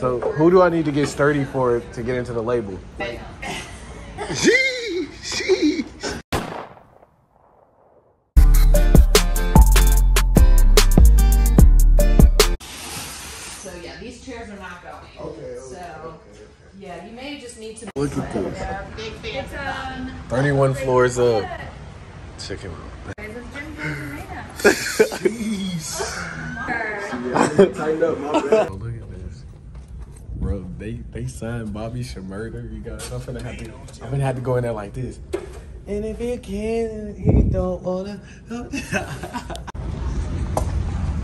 So who do I need to get sturdy for to get into the label? She, she. So yeah, these chairs are not going. Okay, So yeah, you may just need to. Look at this. It's um. 31 floors up. Check him Tighten up, my bad. Oh, look at this. Bro, they they signed Bobby Shmurda. You guys, I'm gonna have to I'm gonna have to go in there like this. And if you can, you don't wanna.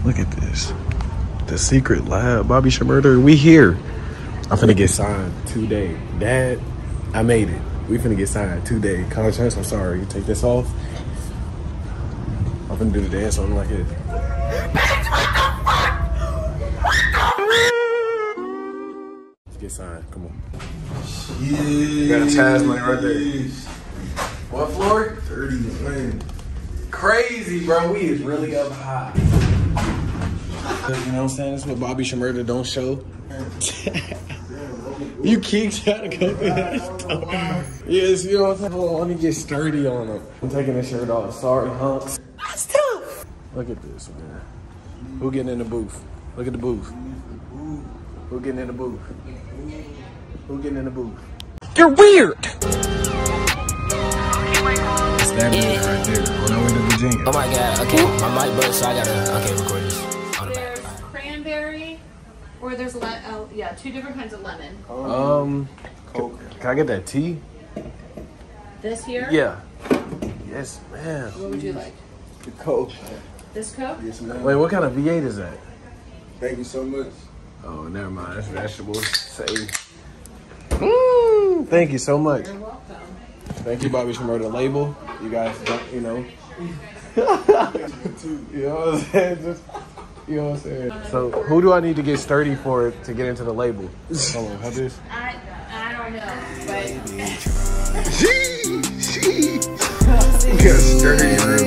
Look at this. The secret lab. Bobby Shmurda, we here. I'm finna get signed today. Dad, I made it. We finna get signed today. Conscience, I'm sorry. You take this off. I'm finna do the dance on like it. Let's get signed. Come on. You got a Chaz money right there. What floor? 31. Crazy, bro. We is really up high. You know what I'm saying? That's what Bobby Shmurda don't show. you keep trying to go through that stuff. Yes, you know what I'm saying? Hold on, let me get sturdy on them. I'm taking this shirt off. Sorry, hunks. That's tough. Look at this, man. Who getting in the booth? Look at the booth. Who getting in the booth? Who getting in the booth? You're weird. It's that minute right there. On our way to Virginia. Oh my god, okay, my mic broke, so I gotta, okay, record this There's cranberry, or there's le- oh yeah, two different kinds of lemon. Um, Coke. can I get that tea? This here. Yeah. Yes, man. What would you like? The Coke. This Coke? Yes, ma'am. Wait, what kind of V8 is that? Thank you so much. Oh, never mind. That's vegetables. Say. Mm, thank you so much. You're welcome. Thank you, Bobby Shmurda. Label. You guys, don't, you know. you know what I'm saying? Just, you know what I'm saying? So, who do I need to get sturdy for to get into the label? Hold on, how this? I I don't know, but She, she. We got sturdy right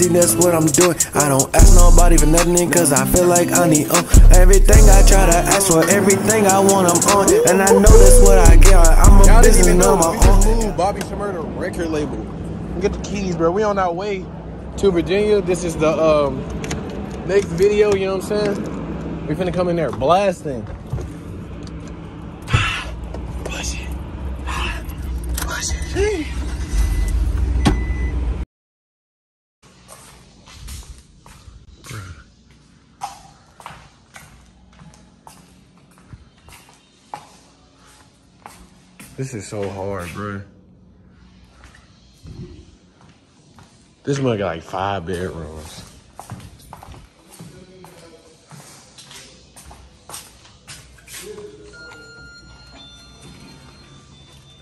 see that's what I'm doing. I don't ask nobody for nothing, cause I feel like I need um, everything I try to ask for, everything I want, I'm on. And I know that's what I get. I'm a business even know on my own. moved Bobby Shmurda record label. Get the keys, bro. We on our way to Virginia. This is the um next video. You know what I'm saying? We finna come in there blasting. This is so hard, bro. This one got like five bedrooms.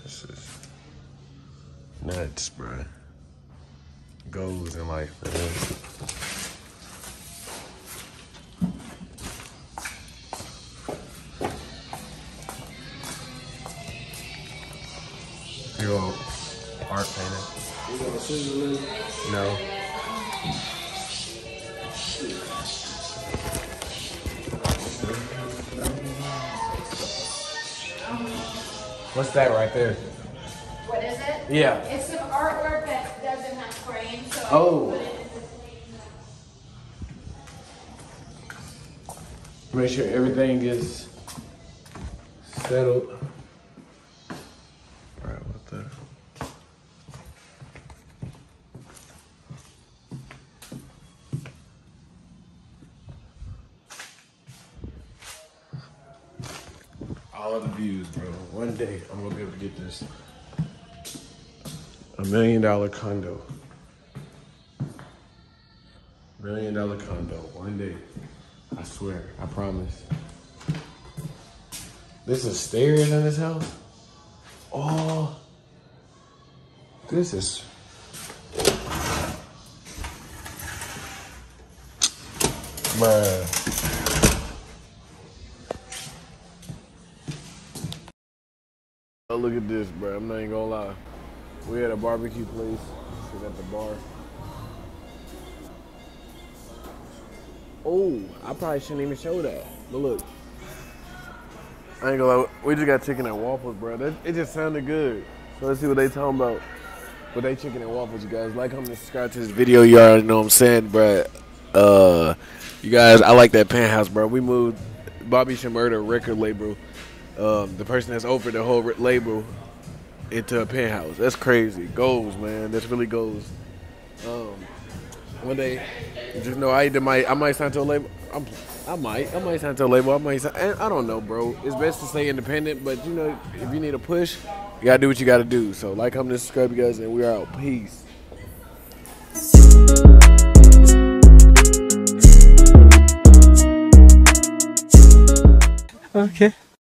This is nuts, bro. Goals in life, man. You all art painting? No. What's that right there? what is it? Yeah. It's some artwork that doesn't have frames, so Oh. Make sure everything is settled. All the views, bro. One day I'm gonna be able to get this. A million dollar condo. Million dollar condo. One day. I swear, I promise. This is stairs in this house? Oh. This is. Bruh. Oh, look at this, bro. I'm not even gonna lie. We had a barbecue place. Sit at the bar. Oh, I probably shouldn't even show that. But look. I ain't gonna lie, we just got chicken and waffles, bro. That, it just sounded good. So let's see what they talking about. With they chicken and waffles, you guys. Like, comment, subscribe to this video. You already know what I'm saying, bro. Uh, you guys, I like that penthouse, bro. We moved Bobby Shmurda record label. Um, the person that's over the whole label into a penthouse. That's crazy. Goals, man. That's really goals. Um, one day, just know I either might I might sign to a label. I'm, I might I might sign to a label. I might sign, I don't know, bro. It's best to stay independent, but you know if you need a push, you gotta do what you gotta do. So like, comment, and subscribe, you guys, and we are out. Peace. Okay.